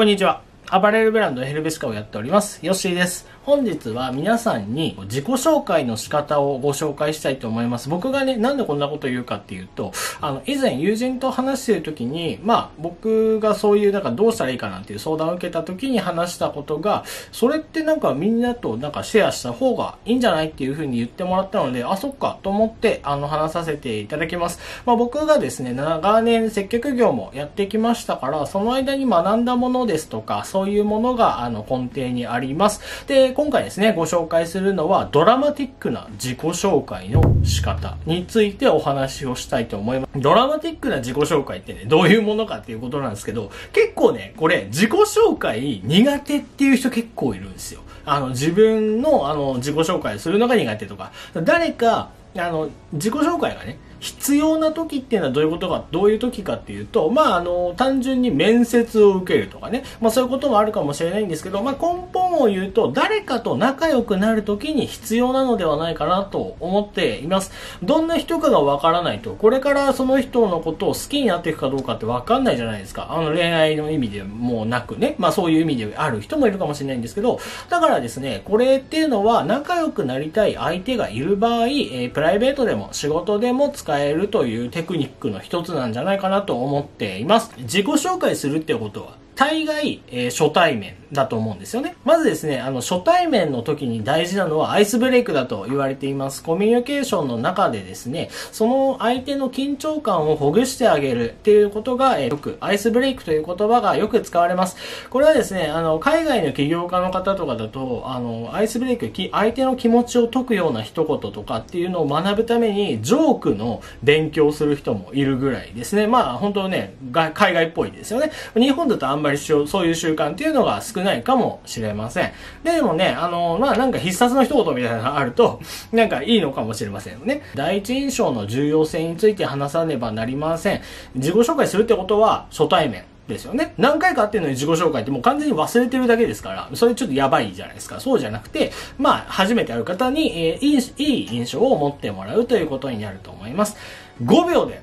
こんにちは。アパレルブランドヘルベスカをやっております。ヨッシーです。本日は皆さんに自己紹介の仕方をご紹介したいと思います。僕がね、なんでこんなこと言うかっていうと、あの、以前友人と話してる時に、まあ、僕がそういう、なんかどうしたらいいかなっていう相談を受けた時に話したことが、それってなんかみんなとなんかシェアした方がいいんじゃないっていうふうに言ってもらったので、あ、そっかと思って、あの、話させていただきます。まあ、僕がですね、長年接客業もやってきましたから、その間に学んだものですとか、そういうものが、あの、根底にあります。で、で今回ですね、ご紹介するのはドラマティックな自己紹介の仕方についてお話をしたいと思います。ドラマティックな自己紹介ってね、どういうものかっていうことなんですけど、結構ね、これ自己紹介苦手っていう人結構いるんですよ。あの、自分のあの、自己紹介するのが苦手とか、誰か、あの、自己紹介がね、必要な時っていうのはどういうことか、どういう時かっていうと、まあ、あの、単純に面接を受けるとかね、まあそういうこともあるかもしれないんですけど、まあ根本を言うと、誰かと仲良くなる時に必要なのではないかなと思っています。どんな人かがわからないと、これからその人のことを好きになっていくかどうかってわかんないじゃないですか。あの恋愛の意味でもなくね、まあそういう意味である人もいるかもしれないんですけど、だからですね、これっていうのは仲良くなりたい相手がいる場合、えー、プライベートでも仕事でも使えるというテクニックの一つなんじゃないかなと思っています。自己紹介するってことは、大概、えー、初対面だと思うんですよね。まずですね、あの、初対面の時に大事なのはアイスブレイクだと言われています。コミュニケーションの中でですね、その相手の緊張感をほぐしてあげるっていうことが、えー、よく、アイスブレイクという言葉がよく使われます。これはですね、あの、海外の起業家の方とかだと、あの、アイスブレイク、相手の気持ちを解くような一言とかっていうのを学ぶために、ジョークの勉強する人もいるぐらいですね。まあ、本当ね、海外っぽいですよね。日本だとあんまりそういう習慣っていうのが少ないかもしれません。でもね、あの、まあ、なんか必殺の一言みたいなのがあると、なんかいいのかもしれませんよね。第一印象の重要性について話さねばなりません。自己紹介するってことは初対面。ですよね。何回か会ってるのに自己紹介ってもう完全に忘れてるだけですから、それちょっとやばいじゃないですか。そうじゃなくて、まあ、初めて会う方に、えー、いい、いい印象を持ってもらうということになると思います。5秒で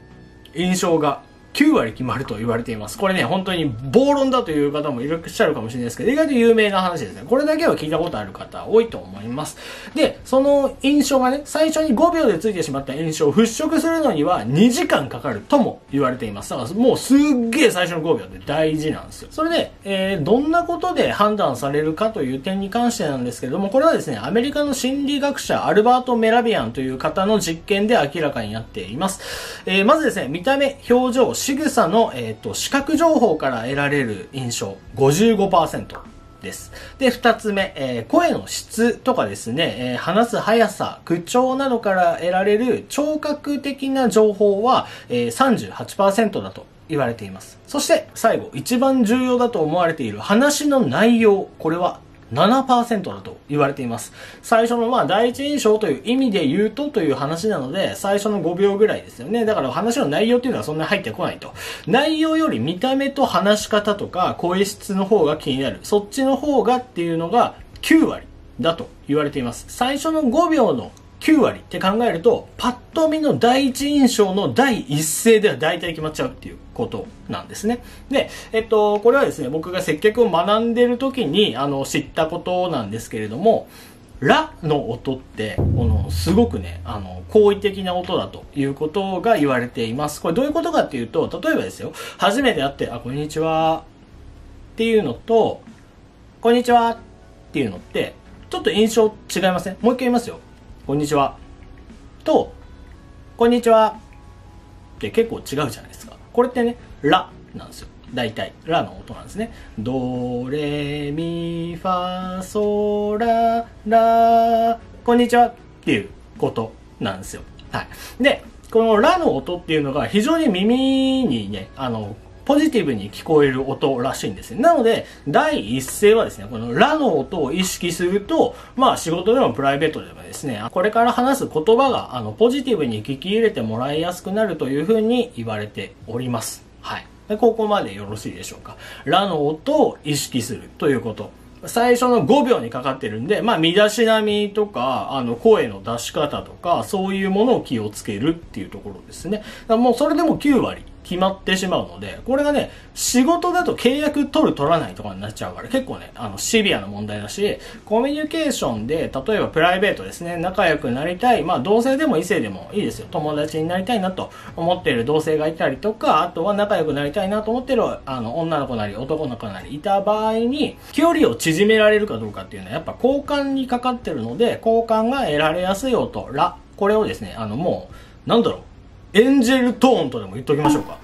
印象が9割決まると言われています。これね、本当に暴論だという方もいらっしゃるかもしれないですけど、意外と有名な話ですね。これだけは聞いたことある方多いと思います。で、その印象がね、最初に5秒でついてしまった印象を払拭するのには2時間かかるとも言われています。だからもうすっげえ最初の5秒って大事なんですよ。それで、えー、どんなことで判断されるかという点に関してなんですけれども、これはですね、アメリカの心理学者アルバート・メラビアンという方の実験で明らかになっています。えー、まずですね、見た目、表情、仕草の、えっ、ー、と、視覚情報から得られる印象、55%。です。で、二つ目、えー、声の質とかですね、えー、話す速さ、口調などから得られる聴覚的な情報は、えー、38%だと言われています。そして最後、一番重要だと思われている話の内容、これは7%だと言われています。最初のまあ第一印象という意味で言うとという話なので、最初の5秒ぐらいですよね。だから話の内容っていうのはそんなに入ってこないと。内容より見た目と話し方とか声質の方が気になる。そっちの方がっていうのが9割だと言われています。最初の5秒の9割って考えると、パッと見の第一印象の第一声では大体決まっちゃうっていうことなんですね。で、えっと、これはですね、僕が接客を学んでる時に、あの、知ったことなんですけれども、ラの音って、この、すごくね、あの、好意的な音だということが言われています。これどういうことかっていうと、例えばですよ、初めて会って、あ、こんにちは、っていうのと、こんにちはっていうのって、ちょっと印象違いません？もう一回言いますよ。こんにちは。と、こんにちは。って結構違うじゃないですか。これってね、ラなんですよ。大体、ラの音なんですね。ドレミファソララこんにちはっていうことなんですよ。はい。で、このラの音っていうのが非常に耳にね、あの、ポジティブに聞こえる音らしいんですね。なので、第一声はですね、このラの音を意識すると、まあ仕事でもプライベートでもですね、これから話す言葉が、あの、ポジティブに聞き入れてもらいやすくなるというふうに言われております。はい。でここまでよろしいでしょうか。ラの音を意識するということ。最初の5秒にかかってるんで、まあ、身だしなみとか、あの、声の出し方とか、そういうものを気をつけるっていうところですね。もうそれでも9割決まってしまうので、これがね、仕事だと契約取る取らないとかになっちゃうから、結構ね、あの、シビアな問題だし、コミュニケーションで、例えばプライベートですね、仲良くなりたい、まあ、同性でも異性でもいいですよ。友達になりたいなと思っている同性がいたりとか、あとは仲良くなりたいなと思ってる、あの、女の子なり男の子なりいた場合に、距離を縮められるかどうかっていうのは、やっぱ交換にかかってるので、交換が得られやすい音、ら、これをですね、あの、もう、なんだろう、エンジェルトーンとでも言っときましょうか。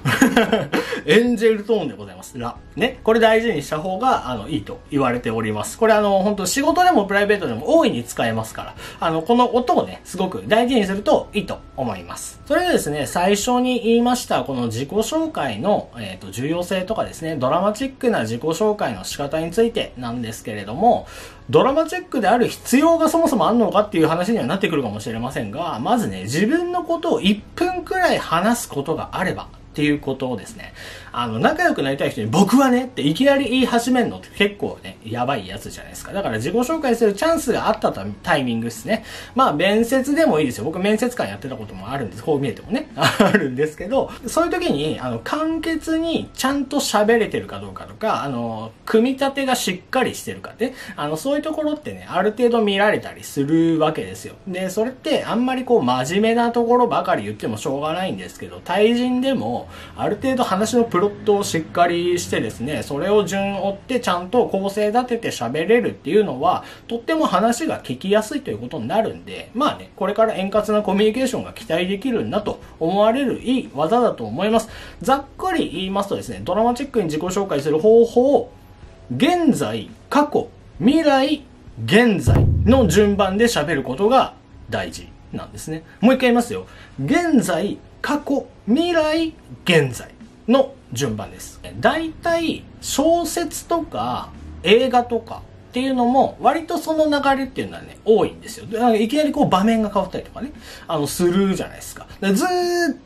エンジェルトーンでございます。ラ。ね。これ大事にした方が、あの、いいと言われております。これあの、本当仕事でもプライベートでも大いに使えますから、あの、この音をね、すごく大事にするといいと思います。それでですね、最初に言いました、この自己紹介の、えっ、ー、と、重要性とかですね、ドラマチックな自己紹介の仕方についてなんですけれども、ドラマチックである必要がそもそもあるのかっていう話にはなってくるかもしれませんが、まずね、自分のことを1分くらい話すことがあれば、っていうことをですね、あの、仲良くなりたい人に僕はねっていきなり言い始めるのって結構ね、やばいやつじゃないですか。だから自己紹介するチャンスがあったタイミングですね。まあ、面接でもいいですよ。僕面接官やってたこともあるんです。こう見えてもね、あるんですけど、そういう時に、あの、簡潔にちゃんと喋れてるかどうかとか、あの、組み立てがしっかりしてるかね、あの、そういうところってね、ある程度見られたりするわけですよ。で、それってあんまりこう真面目なところばかり言ってもしょうがないんですけど、対人でも、ある程度話のプロットをしっかりしてですね、それを順追ってちゃんと構成立てて喋れるっていうのは、とっても話が聞きやすいということになるんで、まあね、これから円滑なコミュニケーションが期待できるんだと思われるいい技だと思います。ざっくり言いますとですね、ドラマチックに自己紹介する方法を、現在、過去、未来、現在の順番で喋ることが大事なんですね。もう一回言いますよ。現在、過去、未来、現在の順番です。大体、小説とか映画とかっていうのも、割とその流れっていうのはね、多いんですよ。いきなりこう場面が変わったりとかね、あの、するじゃないですか。ずっ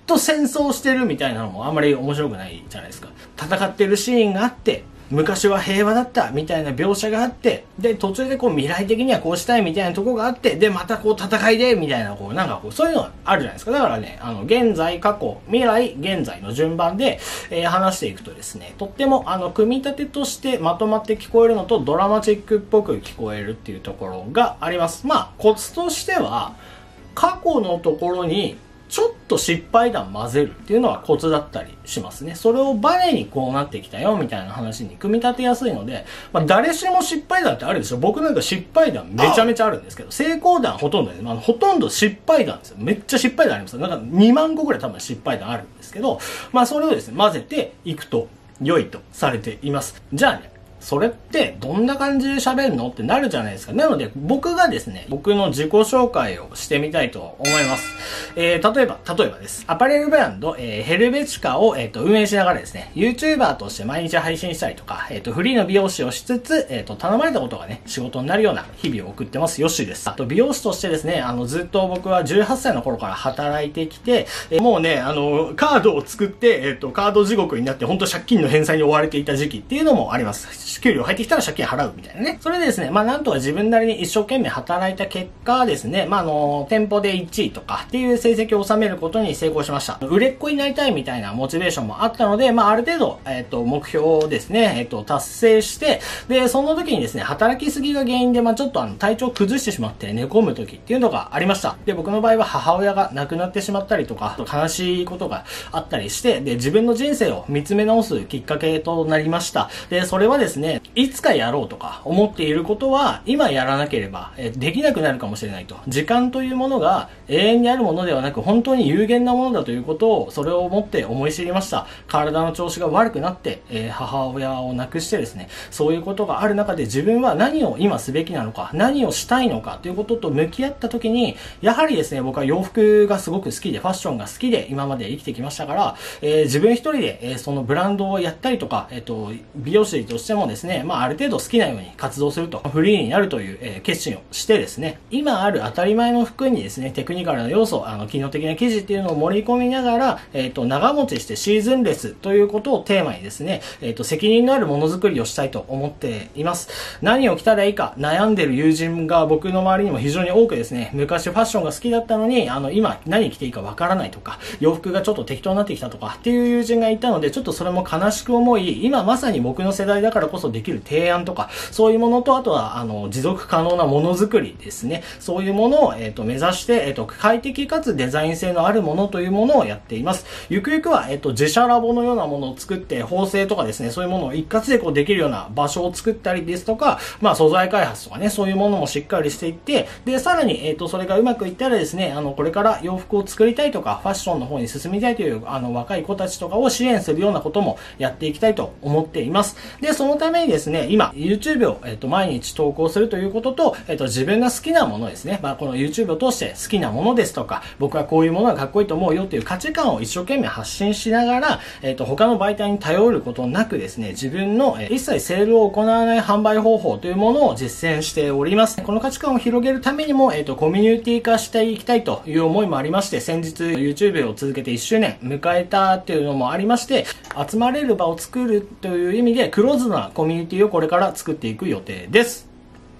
と戦争してるみたいなのもあんまり面白くないじゃないですか。戦ってるシーンがあって、昔は平和だったみたいな描写があって、で、途中でこう未来的にはこうしたいみたいなとこがあって、で、またこう戦いで、みたいな、こう、なんかこう、そういうのがあるじゃないですか。だからね、あの、現在、過去、未来、現在の順番で、えー、話していくとですね、とっても、あの、組み立てとしてまとまって聞こえるのと、ドラマチックっぽく聞こえるっていうところがあります。まあ、コツとしては、過去のところにちょっと失敗談混ぜるっていうのはコツだったりしますね。それをバネにこうなってきたよみたいな話に組み立てやすいので、まあ、誰しも失敗談ってあるでしょ。僕なんか失敗談めちゃめちゃあるんですけど、成功談ほとんどです。まあ、ほとんど失敗談ですよ。めっちゃ失敗談ありますなんか2万個ぐらい多分失敗談あるんですけど、まあそれをですね、混ぜていくと良いとされています。じゃあね、それってどんな感じで喋るのってなるじゃないですか。なので僕がですね、僕の自己紹介をしてみたいと思います。えー、例えば、例えばです。アパレルブランド、えー、ヘルベチカを、えーと、運営しながらですね、YouTuber として毎日配信したりとか、えっ、ー、と、フリーの美容師をしつつ、えっ、ー、と、頼まれたことがね、仕事になるような日々を送ってます。ヨッシーです。あと、美容師としてですね、あの、ずっと僕は18歳の頃から働いてきて、えー、もうね、あの、カードを作って、えっ、と、カード地獄になって、本当借金の返済に追われていた時期っていうのもあります。給料入ってきたら借金払うみたいなね。それでですね、まあなんとか自分なりに一生懸命働いた結果ですね、まああの、店舗で1位とかっていう成績を収めることに成功しました。売れっ子になりたいみたいなモチベーションもあったので、まあある程度、えっ、ー、と、目標をですね、えっ、ー、と、達成して、で、その時にですね、働きすぎが原因で、まあちょっとあの、体調崩してしまって寝込む時っていうのがありました。で、僕の場合は母親が亡くなってしまったりとか、悲しいことがあったりして、で、自分の人生を見つめ直すきっかけとなりました。で、それはですね、いつかやろうとか思っていることは今やらなければ、できなくなるかもしれないと。時間というものが永遠にあるものではなく本当に有限なものだということをそれを持って思い知りました。体の調子が悪くなって、母親を亡くしてですね、そういうことがある中で自分は何を今すべきなのか、何をしたいのかということと向き合った時に、やはりですね、僕は洋服がすごく好きで、ファッションが好きで今まで生きてきましたから、自分一人で、そのブランドをやったりとか、えっ、と、美容師としてもですね、まあ、ある程度好きなように活動すると、フリーになるという、えー、決心をしてですね、今ある当たり前の服にですね、テクニカルな要素、あの、機能的な記事っていうのを盛り込みながら、えっ、ー、と、長持ちしてシーズンレスということをテーマにですね、えっ、ー、と、責任のあるものづくりをしたいと思っています。何を着たらいいか悩んでる友人が僕の周りにも非常に多くですね、昔ファッションが好きだったのに、あの、今何着ていいかわからないとか、洋服がちょっと適当になってきたとかっていう友人がいたので、ちょっとそれも悲しく思い、今まさに僕の世代だからこそこそできる提案とか、そういうものと、あとは、あの、持続可能なものづくりですね。そういうものを、えっ、ー、と、目指して、えっ、ー、と、快適かつデザイン性のあるものというものをやっています。ゆくゆくは、えっ、ー、と、自社ラボのようなものを作って、縫製とかですね、そういうものを一括でこうできるような場所を作ったりですとか、まあ、素材開発とかね、そういうものもしっかりしていって、で、さらに、えっ、と、それがうまくいったらですね、あの、これから洋服を作りたいとか、ファッションの方に進みたいという、あの、若い子たちとかを支援するようなこともやっていきたいと思っています。で、そのためにですね、今、YouTube を、えっ、と、毎日投稿するということと、えっ、と、自分が好きなものですね、まあ、この YouTube を通して好きなものですとか、僕はこういうものがかっこいいと思うよっていう価値観を一生懸命発信しながら、えっ、と、他の媒体に頼ることなくですね、自分の、え一切セールを行わない販売方法というものを実践しております。この価値観を広げるためにも、えっ、と、コミュニティ化していきたいという思いもありまして、先日 YouTube を続けて1周年迎えたっていうのもありまして、集まれる場を作るという意味で、クローズなコミュニティをこれから作っていく予定です。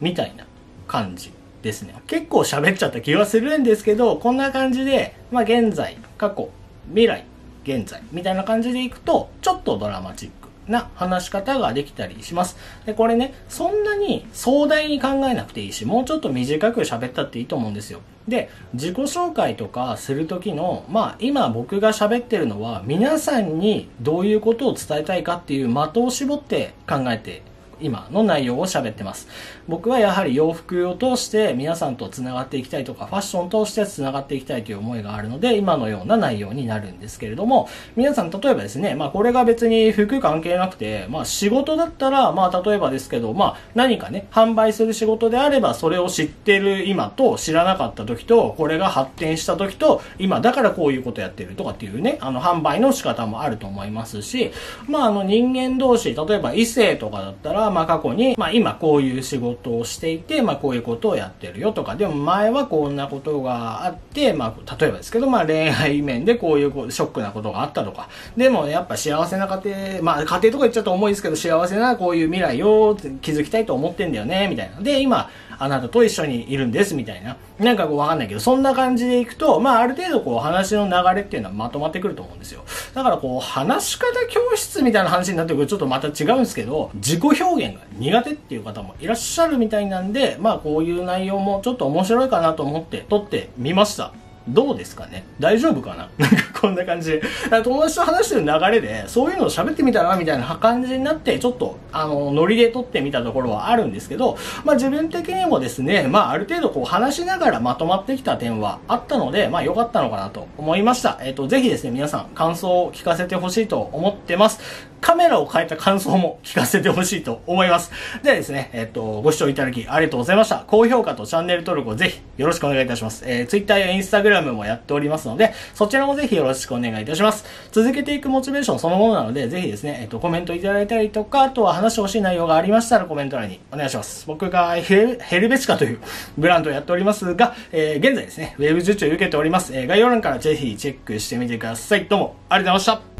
みたいな感じですね。結構喋っちゃった気はするんですけど、こんな感じで、まあ現在、過去、未来、現在、みたいな感じでいくと、ちょっとドラマチックな話し方ができたりします。で、これね、そんなに壮大に考えなくていいし、もうちょっと短く喋ったっていいと思うんですよ。で、自己紹介とかするときの、まあ今僕が喋ってるのは皆さんにどういうことを伝えたいかっていう的を絞って考えて今の内容を喋ってます。僕はやはり洋服を通して皆さんと繋がっていきたいとか、ファッションを通して繋がっていきたいという思いがあるので、今のような内容になるんですけれども、皆さん例えばですね、まあこれが別に服関係なくて、まあ仕事だったら、まあ例えばですけど、まあ何かね、販売する仕事であれば、それを知ってる今と知らなかった時と、これが発展した時と、今だからこういうことやってるとかっていうね、あの販売の仕方もあると思いますし、まああの人間同士、例えば異性とかだったら、まあ過去に、まあ今こういう仕事をしていて、まあこういうことをやってるよとか、でも前はこんなことがあって、まあ例えばですけど、まあ恋愛面でこういうショックなことがあったとか、でもやっぱ幸せな家庭、まあ家庭とか言っちゃうと重いですけど、幸せなこういう未来を築きたいと思ってんだよね、みたいな。で、今、あなたと一緒にいるんです、みたいな。なんかこうわかんないけど、そんな感じでいくと、まあある程度こう話の流れっていうのはまとまってくると思うんですよ。だからこう話し方教室みたいな話になってくるとちょっとまた違うんですけど、自己表現が苦手っていう方もいらっしゃるみたいなんで、まあこういう内容もちょっと面白いかなと思って撮ってみました。どうですかね？大丈夫かな？なんかこんな感じ。友達と話してる流れで、そういうのを喋ってみたらみたいな感じになって、ちょっと、あの、ノリで撮ってみたところはあるんですけど、まあ自分的にもですね、まあある程度こう話しながらまとまってきた点はあったので、まあ良かったのかなと思いました。えっ、ー、と、ぜひですね、皆さん感想を聞かせてほしいと思ってます。カメラを変えた感想も聞かせてほしいと思います。ではですね、えっ、と、ご視聴いただきありがとうございました。高評価とチャンネル登録をぜひよろしくお願いいたします。えー、Twitter や Instagram もやっておりますので、そちらもぜひよろしくお願いいたします。続けていくモチベーションそのものなので、ぜひですね、えっ、と、コメントいただいたりとか、あとは話してほしい内容がありましたらコメント欄にお願いします。僕がヘルベチカというブランドをやっておりますが、えー、現在ですね、ウェブ受注受けております。えー、概要欄からぜひチェックしてみてください。どうもありがとうございました。